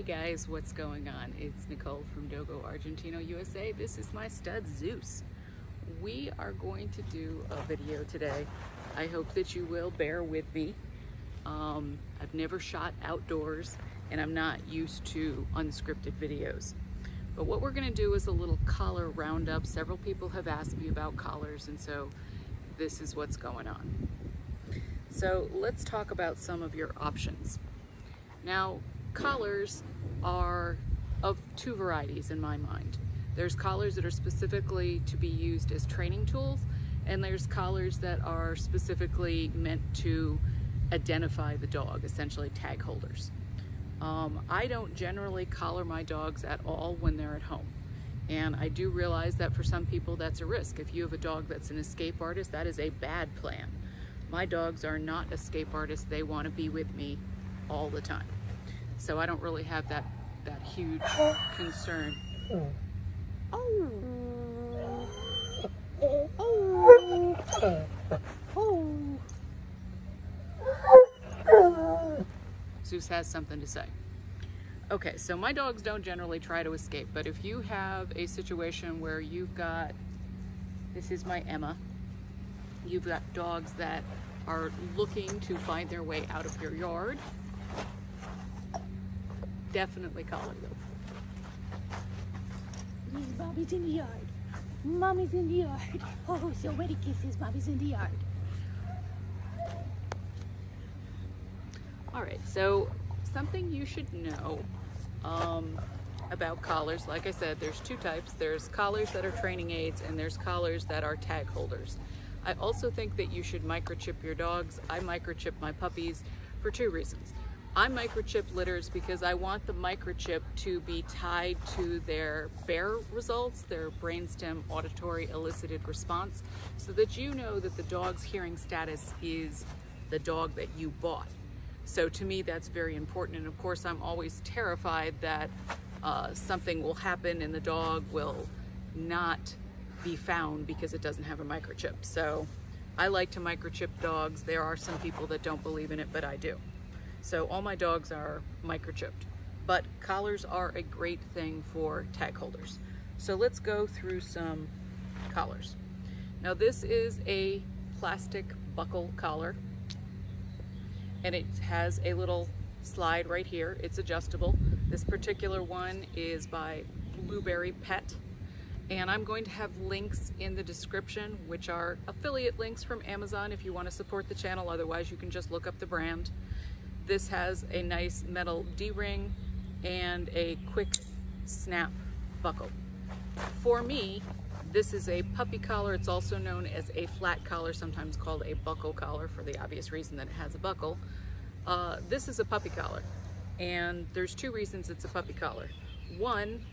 Hey guys, what's going on? It's Nicole from Dogo Argentino USA. This is my stud Zeus. We are going to do a video today. I hope that you will bear with me. Um, I've never shot outdoors and I'm not used to unscripted videos. But what we're gonna do is a little collar roundup. Several people have asked me about collars and so this is what's going on. So let's talk about some of your options. Now, collars are of two varieties in my mind. There's collars that are specifically to be used as training tools, and there's collars that are specifically meant to identify the dog, essentially tag holders. Um, I don't generally collar my dogs at all when they're at home. And I do realize that for some people that's a risk. If you have a dog that's an escape artist, that is a bad plan. My dogs are not escape artists. They want to be with me all the time. So I don't really have that, that huge concern. Oh. Oh. Zeus has something to say. Okay, so my dogs don't generally try to escape, but if you have a situation where you've got, this is my Emma, you've got dogs that are looking to find their way out of your yard, definitely collar them. Mommy's in the yard. Mommy's in the yard. Oh, so many kisses. Mommy's in the yard. All right, so something you should know um, about collars, like I said, there's two types. There's collars that are training aids and there's collars that are tag holders. I also think that you should microchip your dogs. I microchip my puppies for two reasons. I microchip litters because I want the microchip to be tied to their BAER results, their brainstem auditory elicited response, so that you know that the dog's hearing status is the dog that you bought. So to me, that's very important. And of course, I'm always terrified that uh, something will happen and the dog will not be found because it doesn't have a microchip. So I like to microchip dogs. There are some people that don't believe in it, but I do. So all my dogs are microchipped, but collars are a great thing for tag holders. So let's go through some collars. Now this is a plastic buckle collar and it has a little slide right here. It's adjustable. This particular one is by Blueberry Pet and I'm going to have links in the description which are affiliate links from Amazon if you want to support the channel otherwise you can just look up the brand. This has a nice metal D-ring and a quick snap buckle. For me, this is a puppy collar. It's also known as a flat collar, sometimes called a buckle collar for the obvious reason that it has a buckle. Uh, this is a puppy collar, and there's two reasons it's a puppy collar. One,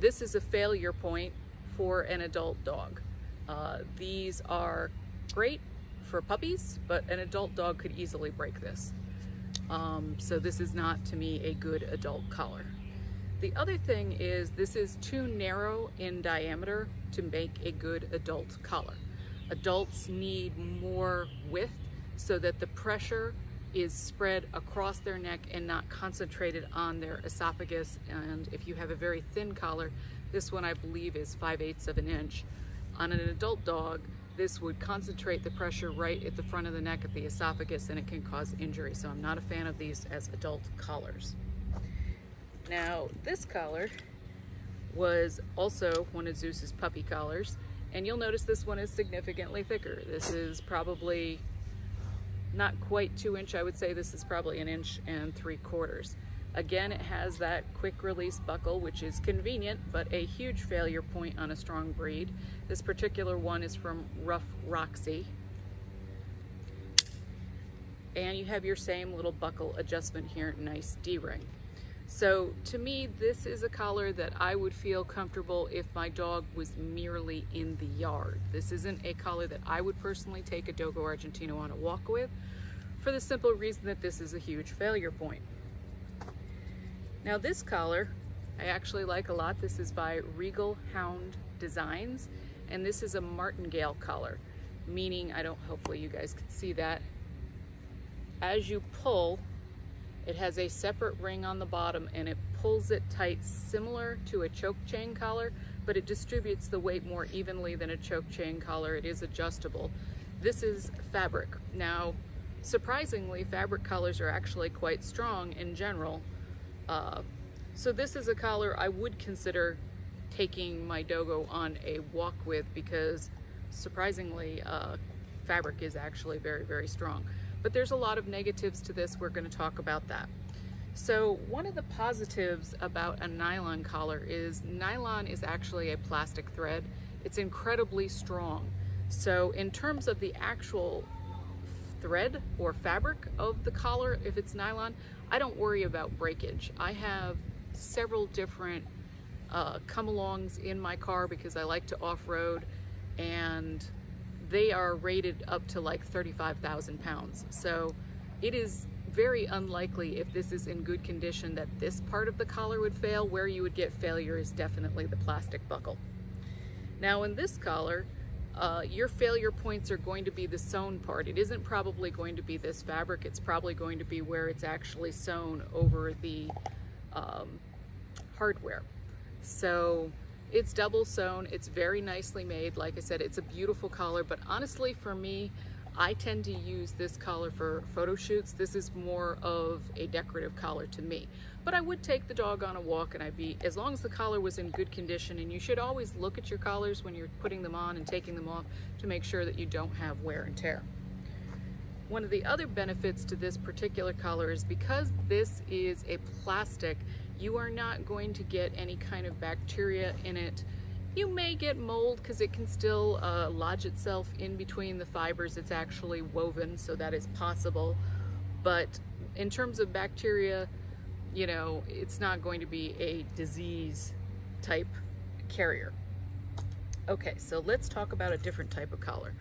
this is a failure point for an adult dog. Uh, these are great for puppies, but an adult dog could easily break this. Um, so this is not, to me, a good adult collar. The other thing is this is too narrow in diameter to make a good adult collar. Adults need more width so that the pressure is spread across their neck and not concentrated on their esophagus. And if you have a very thin collar, this one I believe is 5 eighths of an inch. On an adult dog, this would concentrate the pressure right at the front of the neck at the esophagus and it can cause injury. So I'm not a fan of these as adult collars. Now this collar was also one of Zeus's puppy collars and you'll notice this one is significantly thicker. This is probably not quite two inch. I would say this is probably an inch and three quarters. Again, it has that quick release buckle, which is convenient, but a huge failure point on a strong breed. This particular one is from Rough Roxy. And you have your same little buckle adjustment here, nice D-ring. So to me, this is a collar that I would feel comfortable if my dog was merely in the yard. This isn't a collar that I would personally take a Dogo Argentino on a walk with for the simple reason that this is a huge failure point. Now this collar, I actually like a lot. This is by Regal Hound Designs, and this is a martingale collar, meaning, I don't, hopefully you guys can see that. As you pull, it has a separate ring on the bottom and it pulls it tight similar to a choke chain collar, but it distributes the weight more evenly than a choke chain collar. It is adjustable. This is fabric. Now, surprisingly, fabric collars are actually quite strong in general. Uh, so this is a collar I would consider taking my dogo on a walk with because surprisingly, uh, fabric is actually very, very strong. But there's a lot of negatives to this. We're gonna talk about that. So one of the positives about a nylon collar is nylon is actually a plastic thread. It's incredibly strong. So in terms of the actual thread or fabric of the collar, if it's nylon, I don't worry about breakage. I have several different uh, come-alongs in my car because I like to off-road and they are rated up to like 35,000 pounds. So it is very unlikely if this is in good condition that this part of the collar would fail. Where you would get failure is definitely the plastic buckle. Now in this collar, uh, your failure points are going to be the sewn part. It isn't probably going to be this fabric. It's probably going to be where it's actually sewn over the um, hardware. So it's double sewn. It's very nicely made. Like I said, it's a beautiful collar, but honestly for me, I tend to use this collar for photo shoots. This is more of a decorative collar to me. But I would take the dog on a walk and I'd be, as long as the collar was in good condition, and you should always look at your collars when you're putting them on and taking them off to make sure that you don't have wear and tear. One of the other benefits to this particular collar is because this is a plastic, you are not going to get any kind of bacteria in it you may get mold because it can still uh, lodge itself in between the fibers. It's actually woven, so that is possible. But in terms of bacteria, you know, it's not going to be a disease type carrier. Okay, so let's talk about a different type of collar.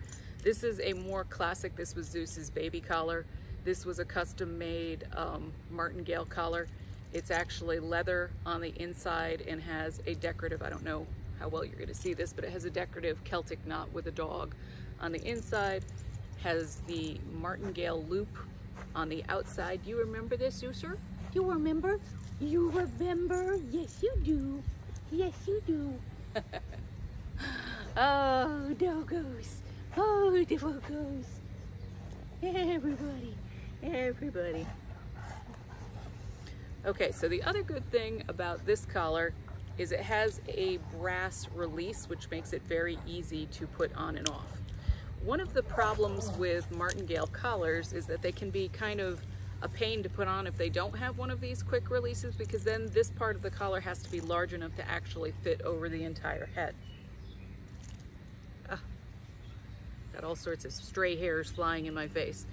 This is a more classic, this was Zeus's baby collar. This was a custom made um, martingale collar. It's actually leather on the inside and has a decorative, I don't know how well you're gonna see this, but it has a decorative Celtic knot with a dog on the inside, has the martingale loop on the outside. You remember this, User? You remember? You remember? Yes, you do. Yes, you do. oh, doggos. Oh, doggos. Everybody. Everybody. Okay, so the other good thing about this collar is it has a brass release which makes it very easy to put on and off. One of the problems with martingale collars is that they can be kind of a pain to put on if they don't have one of these quick releases because then this part of the collar has to be large enough to actually fit over the entire head. Ah, got all sorts of stray hairs flying in my face.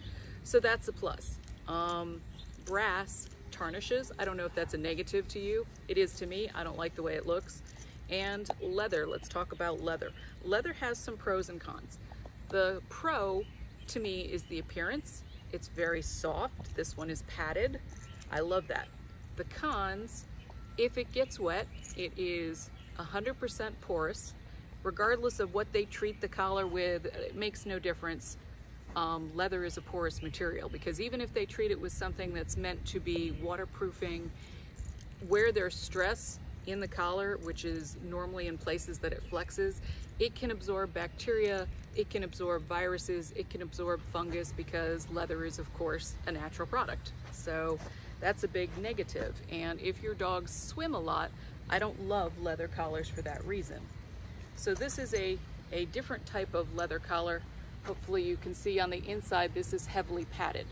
So that's a plus. Um, brass tarnishes. I don't know if that's a negative to you. It is to me. I don't like the way it looks. And leather. Let's talk about leather. Leather has some pros and cons. The pro to me is the appearance. It's very soft. This one is padded. I love that. The cons, if it gets wet, it is 100% porous. Regardless of what they treat the collar with, it makes no difference um, leather is a porous material because even if they treat it with something that's meant to be waterproofing, where there's stress in the collar, which is normally in places that it flexes, it can absorb bacteria, it can absorb viruses, it can absorb fungus because leather is of course a natural product. So that's a big negative. And if your dogs swim a lot, I don't love leather collars for that reason. So this is a, a different type of leather collar Hopefully you can see on the inside this is heavily padded.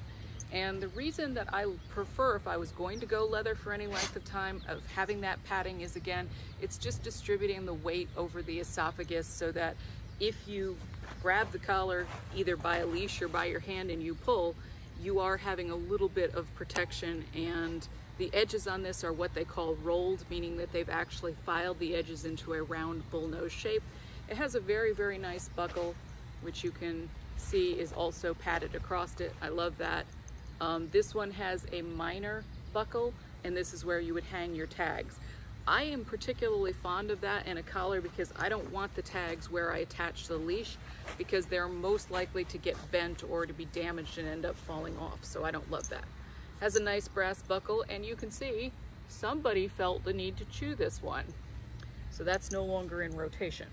And the reason that I prefer, if I was going to go leather for any length of time, of having that padding is again, it's just distributing the weight over the esophagus so that if you grab the collar either by a leash or by your hand and you pull, you are having a little bit of protection and the edges on this are what they call rolled, meaning that they've actually filed the edges into a round bullnose shape. It has a very, very nice buckle which you can see is also padded across it. I love that. Um, this one has a minor buckle and this is where you would hang your tags. I am particularly fond of that in a collar because I don't want the tags where I attach the leash because they're most likely to get bent or to be damaged and end up falling off. So I don't love that. Has a nice brass buckle and you can see somebody felt the need to chew this one. So that's no longer in rotation.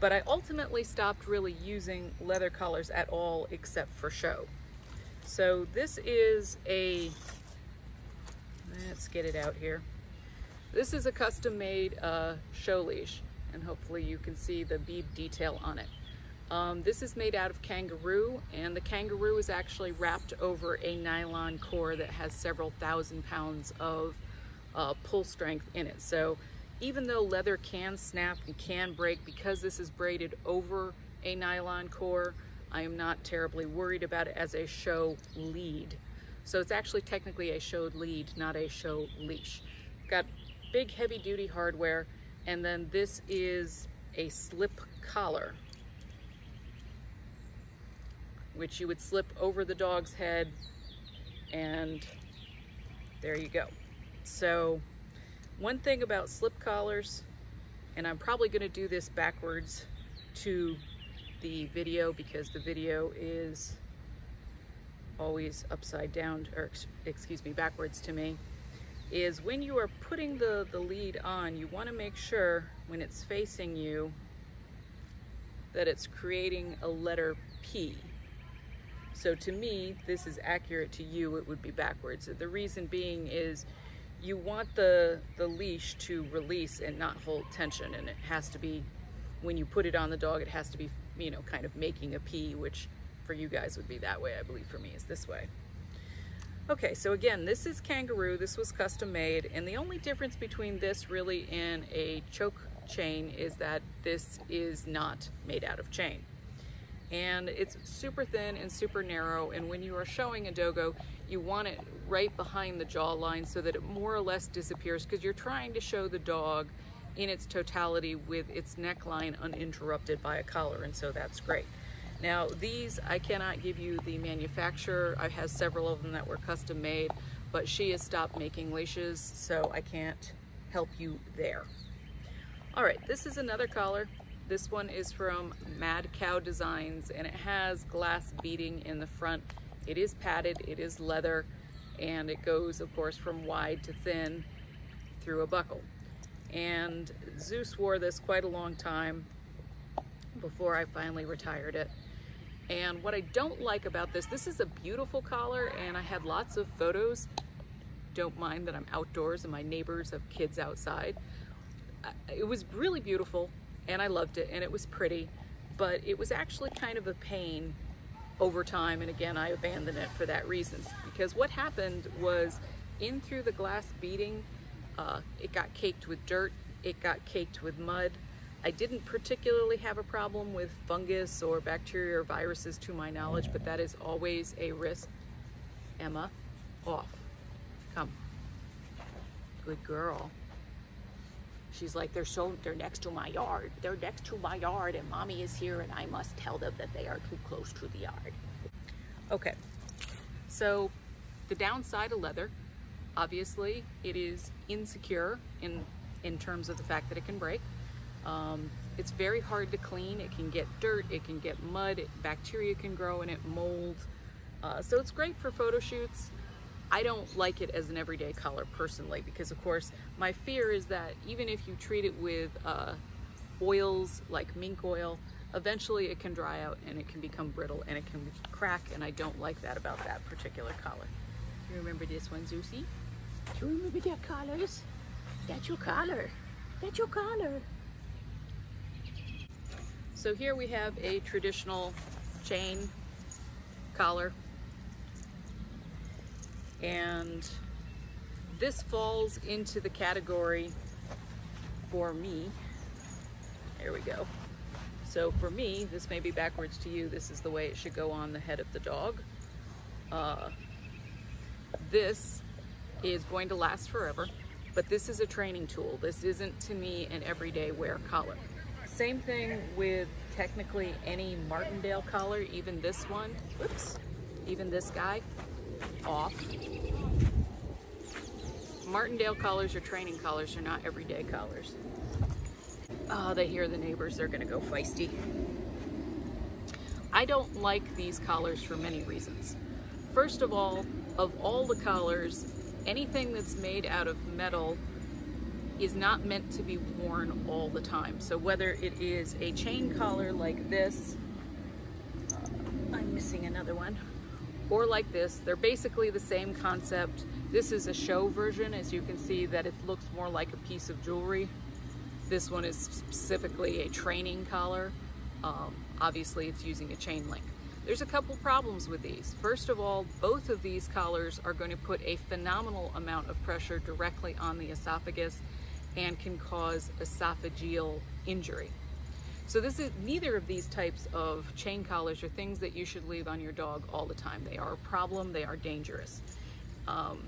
But I ultimately stopped really using leather collars at all except for show. So this is a, let's get it out here. This is a custom made uh, show leash and hopefully you can see the bead detail on it. Um, this is made out of kangaroo and the kangaroo is actually wrapped over a nylon core that has several thousand pounds of uh, pull strength in it. So even though leather can snap and can break because this is braided over a nylon core, I am not terribly worried about it as a show lead. So it's actually technically a show lead, not a show leash. Got big heavy duty hardware and then this is a slip collar which you would slip over the dog's head and there you go. So one thing about slip collars, and I'm probably gonna do this backwards to the video because the video is always upside down, or excuse me, backwards to me, is when you are putting the, the lead on, you wanna make sure when it's facing you that it's creating a letter P. So to me, this is accurate to you, it would be backwards. The reason being is you want the, the leash to release and not hold tension and it has to be, when you put it on the dog, it has to be, you know, kind of making a P, which for you guys would be that way, I believe for me is this way. Okay, so again, this is kangaroo, this was custom made, and the only difference between this really and a choke chain is that this is not made out of chain and it's super thin and super narrow and when you are showing a dogo you want it right behind the jawline so that it more or less disappears because you're trying to show the dog in its totality with its neckline uninterrupted by a collar and so that's great. Now these I cannot give you the manufacturer. I have several of them that were custom made but she has stopped making leashes so I can't help you there. All right, this is another collar. This one is from Mad Cow Designs and it has glass beading in the front. It is padded, it is leather, and it goes, of course, from wide to thin through a buckle. And Zeus wore this quite a long time before I finally retired it. And what I don't like about this, this is a beautiful collar and I had lots of photos. Don't mind that I'm outdoors and my neighbors have kids outside. It was really beautiful and I loved it and it was pretty, but it was actually kind of a pain over time. And again, I abandoned it for that reason because what happened was in through the glass beading, uh, it got caked with dirt, it got caked with mud. I didn't particularly have a problem with fungus or bacteria or viruses to my knowledge, but that is always a risk. Emma, off. Come. Good girl. She's like, they're so, they're next to my yard. They're next to my yard and mommy is here and I must tell them that they are too close to the yard. Okay, so the downside of leather, obviously it is insecure in, in terms of the fact that it can break. Um, it's very hard to clean. It can get dirt, it can get mud, it, bacteria can grow in it, mold. Uh, so it's great for photo shoots. I don't like it as an everyday color personally because of course my fear is that even if you treat it with uh, oils like mink oil, eventually it can dry out and it can become brittle and it can crack and I don't like that about that particular collar. You remember this one, Zeusy? Do you remember that collars? That's your collar. That's your collar. So here we have a traditional chain collar and this falls into the category for me. There we go. So for me, this may be backwards to you. This is the way it should go on the head of the dog. Uh, this is going to last forever, but this is a training tool. This isn't to me an everyday wear collar. Same thing with technically any Martingale collar, even this one, whoops, even this guy off. Martingale collars are training collars, they're not everyday collars. Oh, they hear the neighbors, they're gonna go feisty. I don't like these collars for many reasons. First of all, of all the collars, anything that's made out of metal is not meant to be worn all the time. So whether it is a chain collar like this, uh, I'm missing another one, or like this, they're basically the same concept. This is a show version, as you can see that it looks more like a piece of jewelry. This one is specifically a training collar. Um, obviously it's using a chain link. There's a couple problems with these. First of all, both of these collars are going to put a phenomenal amount of pressure directly on the esophagus and can cause esophageal injury. So this is neither of these types of chain collars are things that you should leave on your dog all the time. They are a problem, they are dangerous. Um,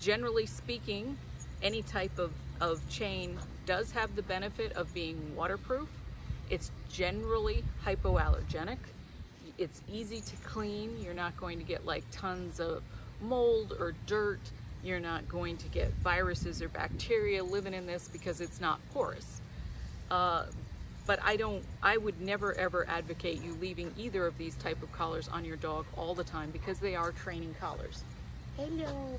generally speaking, any type of, of chain does have the benefit of being waterproof. It's generally hypoallergenic it's easy to clean. You're not going to get like tons of mold or dirt. You're not going to get viruses or bacteria living in this because it's not porous. Uh, but I don't, I would never ever advocate you leaving either of these type of collars on your dog all the time because they are training collars. Hello.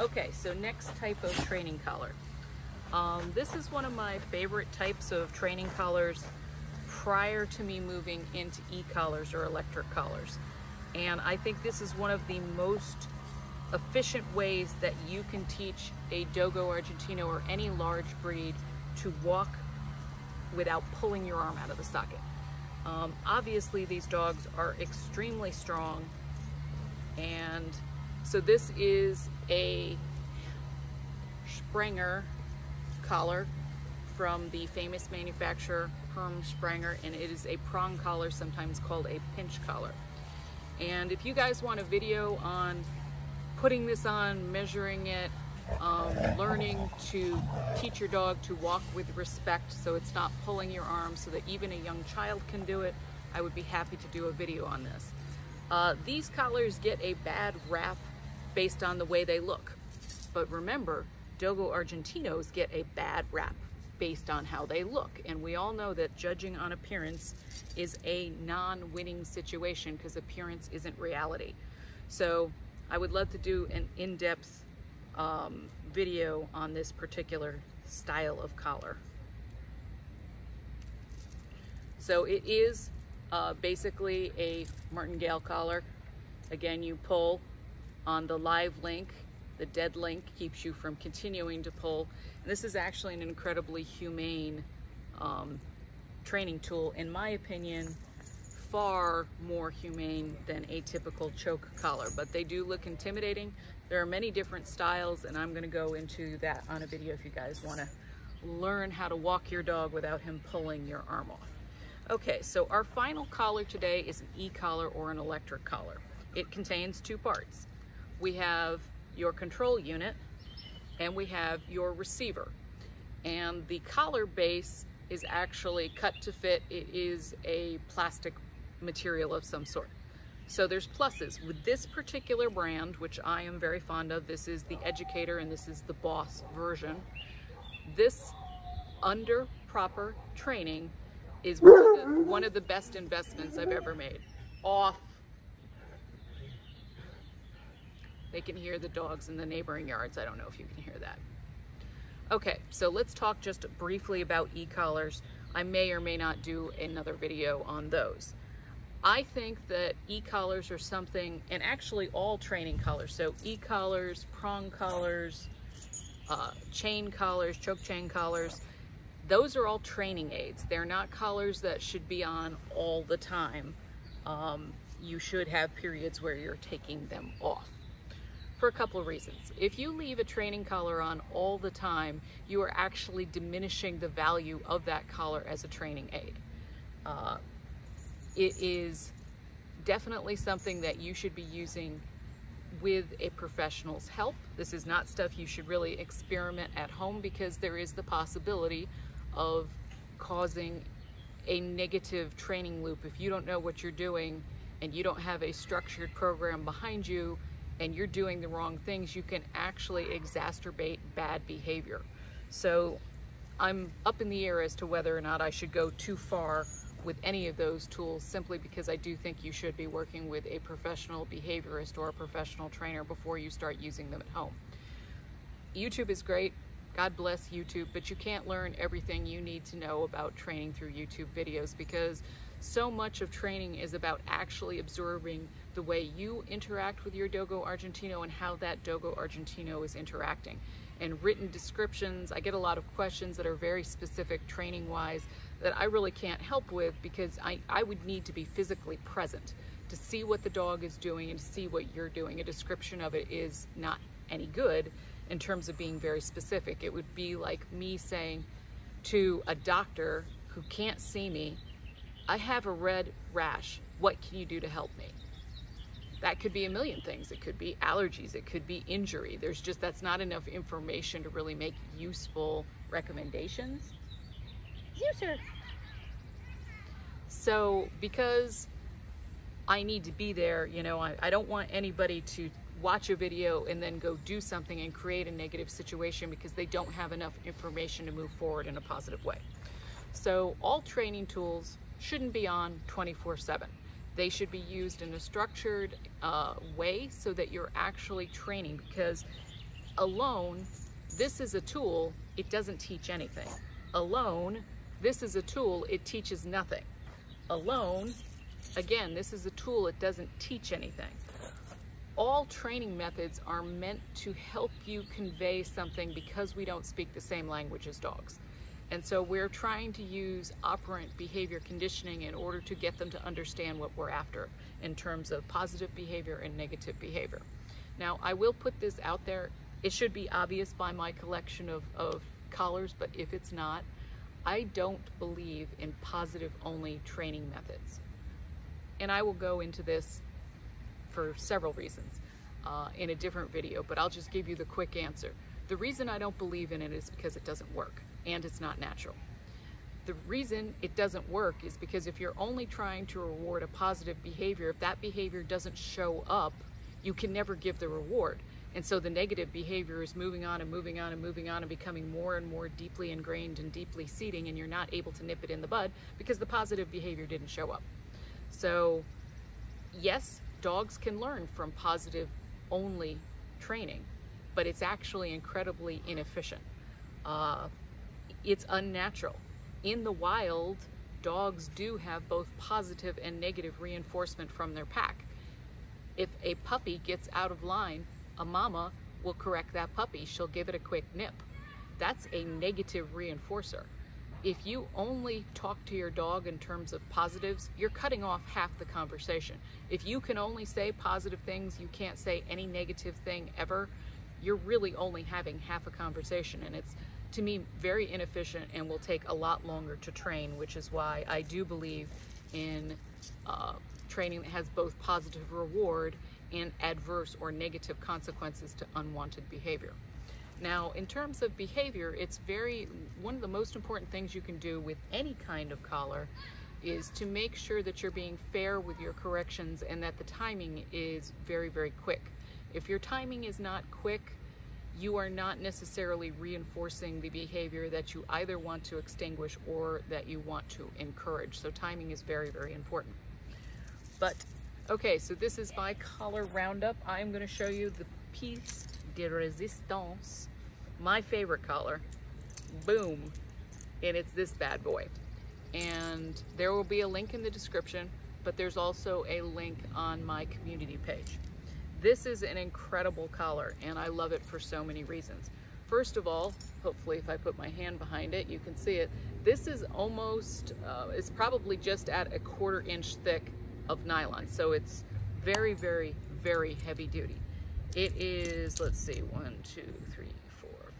Okay, so next type of training collar. Um, this is one of my favorite types of training collars prior to me moving into e-collars or electric collars. And I think this is one of the most efficient ways that you can teach a Dogo Argentino or any large breed to walk without pulling your arm out of the socket. Um, obviously these dogs are extremely strong and so this is a Sprenger collar from the famous manufacturer Herm Sprenger and it is a prong collar, sometimes called a pinch collar. And if you guys want a video on putting this on, measuring it, um, learning to teach your dog to walk with respect so it's not pulling your arm so that even a young child can do it, I would be happy to do a video on this. Uh, these collars get a bad rap based on the way they look. But remember, Dogo Argentinos get a bad rap based on how they look. And we all know that judging on appearance is a non-winning situation because appearance isn't reality. So I would love to do an in-depth um, video on this particular style of collar. So it is uh, basically a martingale collar. Again, you pull on the live link. The dead link keeps you from continuing to pull. And this is actually an incredibly humane um, training tool, in my opinion, far more humane than a typical choke collar, but they do look intimidating. There are many different styles, and I'm gonna go into that on a video if you guys wanna learn how to walk your dog without him pulling your arm off. Okay, so our final collar today is an e-collar or an electric collar. It contains two parts we have your control unit and we have your receiver. And the collar base is actually cut to fit. It is a plastic material of some sort. So there's pluses. With this particular brand, which I am very fond of, this is the Educator and this is the Boss version. This, under proper training, is one of the, one of the best investments I've ever made. Off They can hear the dogs in the neighboring yards. I don't know if you can hear that. Okay, so let's talk just briefly about e-collars. I may or may not do another video on those. I think that e-collars are something, and actually all training collars, so e-collars, prong collars, uh, chain collars, choke chain collars, those are all training aids. They're not collars that should be on all the time. Um, you should have periods where you're taking them off for a couple of reasons. If you leave a training collar on all the time, you are actually diminishing the value of that collar as a training aid. Uh, it is definitely something that you should be using with a professional's help. This is not stuff you should really experiment at home because there is the possibility of causing a negative training loop. If you don't know what you're doing and you don't have a structured program behind you, and you're doing the wrong things, you can actually exacerbate bad behavior. So I'm up in the air as to whether or not I should go too far with any of those tools simply because I do think you should be working with a professional behaviorist or a professional trainer before you start using them at home. YouTube is great. God bless YouTube, but you can't learn everything you need to know about training through YouTube videos because so much of training is about actually observing the way you interact with your Dogo Argentino and how that Dogo Argentino is interacting. And written descriptions, I get a lot of questions that are very specific training wise that I really can't help with because I, I would need to be physically present to see what the dog is doing and see what you're doing. A description of it is not any good in terms of being very specific. It would be like me saying to a doctor who can't see me, I have a red rash. What can you do to help me? That could be a million things. It could be allergies. It could be injury. There's just, that's not enough information to really make useful recommendations. You, sir. So because I need to be there, you know, I, I don't want anybody to watch a video and then go do something and create a negative situation because they don't have enough information to move forward in a positive way. So all training tools shouldn't be on 24 7. They should be used in a structured uh, way so that you're actually training because alone, this is a tool, it doesn't teach anything. Alone, this is a tool, it teaches nothing. Alone, again, this is a tool, it doesn't teach anything all training methods are meant to help you convey something because we don't speak the same language as dogs. And so we're trying to use operant behavior conditioning in order to get them to understand what we're after in terms of positive behavior and negative behavior. Now, I will put this out there. It should be obvious by my collection of, of collars, but if it's not, I don't believe in positive only training methods. And I will go into this for several reasons uh, in a different video, but I'll just give you the quick answer. The reason I don't believe in it is because it doesn't work and it's not natural. The reason it doesn't work is because if you're only trying to reward a positive behavior, if that behavior doesn't show up, you can never give the reward. And so the negative behavior is moving on and moving on and moving on and becoming more and more deeply ingrained and deeply seating, and you're not able to nip it in the bud because the positive behavior didn't show up. So, yes, dogs can learn from positive only training, but it's actually incredibly inefficient. Uh, it's unnatural. In the wild, dogs do have both positive and negative reinforcement from their pack. If a puppy gets out of line, a mama will correct that puppy. She'll give it a quick nip. That's a negative reinforcer if you only talk to your dog in terms of positives, you're cutting off half the conversation. If you can only say positive things, you can't say any negative thing ever, you're really only having half a conversation. And it's, to me, very inefficient and will take a lot longer to train, which is why I do believe in uh, training that has both positive reward and adverse or negative consequences to unwanted behavior. Now, in terms of behavior, it's very, one of the most important things you can do with any kind of collar is to make sure that you're being fair with your corrections and that the timing is very, very quick. If your timing is not quick, you are not necessarily reinforcing the behavior that you either want to extinguish or that you want to encourage. So timing is very, very important. But, okay, so this is my collar roundup. I'm gonna show you the piece de resistance, my favorite color, boom, and it's this bad boy. And there will be a link in the description, but there's also a link on my community page. This is an incredible collar, and I love it for so many reasons. First of all, hopefully if I put my hand behind it, you can see it. This is almost, uh, it's probably just at a quarter inch thick of nylon. So it's very, very, very heavy duty. It is, let's see, one, two, three,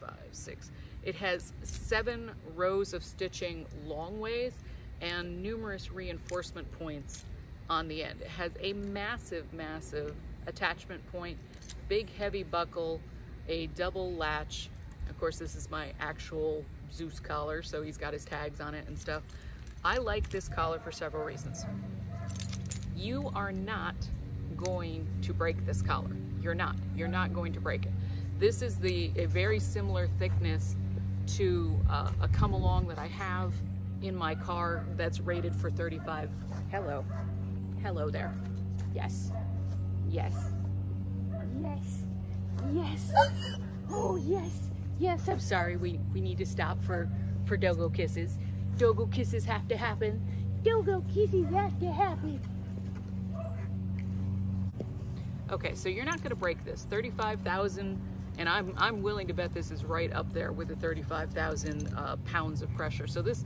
five, six. It has seven rows of stitching long ways and numerous reinforcement points on the end. It has a massive, massive attachment point, big heavy buckle, a double latch. Of course, this is my actual Zeus collar, so he's got his tags on it and stuff. I like this collar for several reasons. You are not going to break this collar. You're not. You're not going to break it. This is the a very similar thickness to uh, a come along that I have in my car that's rated for 35. Hello. Hello there. Yes. Yes. Yes. Yes. Oh, yes. Yes, I'm Sorry, we, we need to stop for, for dogo kisses. Dogo kisses have to happen. Dogo kisses have to happen. Okay, so you're not gonna break this. 35,000, and I'm, I'm willing to bet this is right up there with the 35,000 uh, pounds of pressure. So this,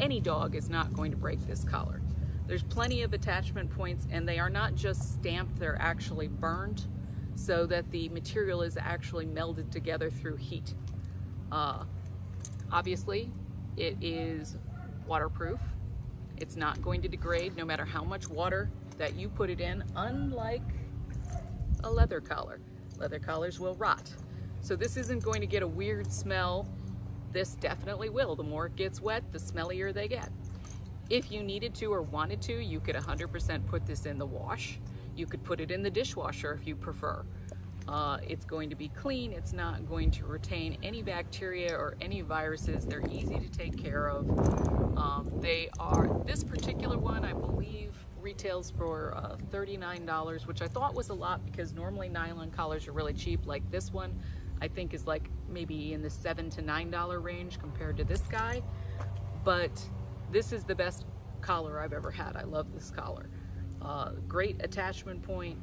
any dog is not going to break this collar. There's plenty of attachment points and they are not just stamped, they're actually burned so that the material is actually melded together through heat. Uh, obviously, it is waterproof. It's not going to degrade no matter how much water that you put it in, unlike a leather collar. Leather collars will rot. So this isn't going to get a weird smell. This definitely will. The more it gets wet, the smellier they get. If you needed to or wanted to, you could 100% put this in the wash. You could put it in the dishwasher if you prefer. Uh, it's going to be clean. It's not going to retain any bacteria or any viruses. They're easy to take care of. Um, they are, this particular one, I believe, retails for uh, $39, which I thought was a lot because normally nylon collars are really cheap. Like this one, I think is like maybe in the seven to $9 range compared to this guy. But this is the best collar I've ever had. I love this collar. Uh, great attachment point.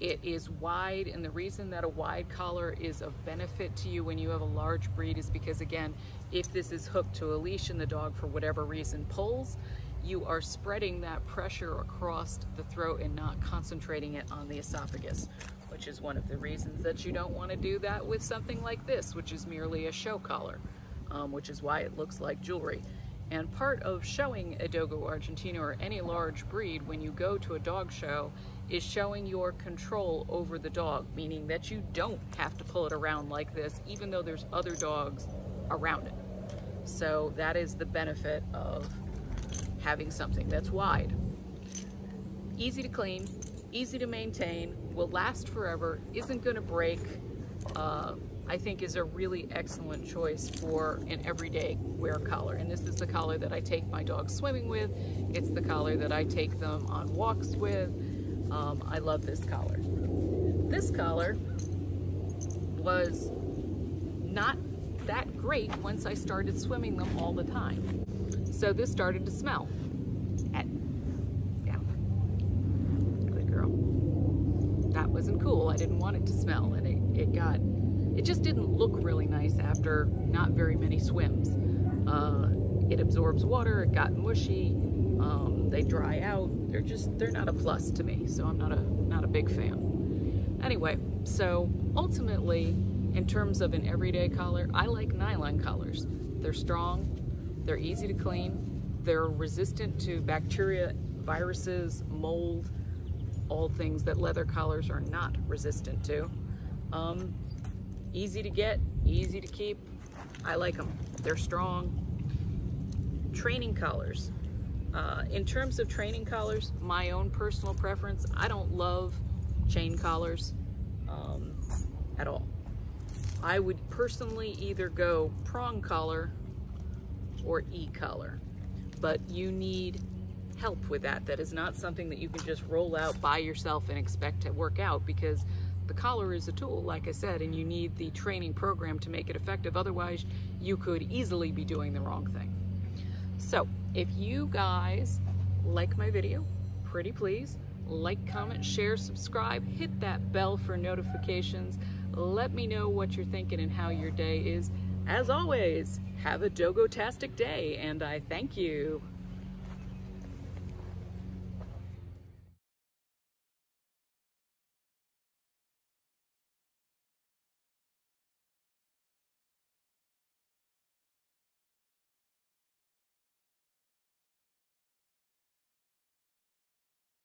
It is wide, and the reason that a wide collar is of benefit to you when you have a large breed is because, again, if this is hooked to a leash and the dog, for whatever reason, pulls, you are spreading that pressure across the throat and not concentrating it on the esophagus, which is one of the reasons that you don't want to do that with something like this, which is merely a show collar, um, which is why it looks like jewelry. And part of showing a Dogo Argentino or any large breed when you go to a dog show is showing your control over the dog, meaning that you don't have to pull it around like this, even though there's other dogs around it. So that is the benefit of having something that's wide. Easy to clean, easy to maintain, will last forever, isn't gonna break, uh, I think is a really excellent choice for an everyday wear collar. And this is the collar that I take my dogs swimming with. It's the collar that I take them on walks with. Um, I love this collar. This collar was not that great once I started swimming them all the time. So this started to smell. At, yeah, good girl. That wasn't cool. I didn't want it to smell and it, it got it just didn't look really nice after not very many swims. Uh, it absorbs water, it got mushy, um, they dry out. They're just, they're not a plus to me, so I'm not a, not a big fan. Anyway, so ultimately, in terms of an everyday collar, I like nylon collars. They're strong, they're easy to clean, they're resistant to bacteria, viruses, mold, all things that leather collars are not resistant to. Um, Easy to get, easy to keep. I like them. They're strong. Training collars. Uh, in terms of training collars, my own personal preference, I don't love chain collars um, at all. I would personally either go prong collar or e-collar, but you need help with that. That is not something that you can just roll out by yourself and expect to work out because the collar is a tool, like I said, and you need the training program to make it effective. Otherwise, you could easily be doing the wrong thing. So if you guys like my video, pretty please, like, comment, share, subscribe, hit that bell for notifications. Let me know what you're thinking and how your day is. As always, have a dogo-tastic day, and I thank you.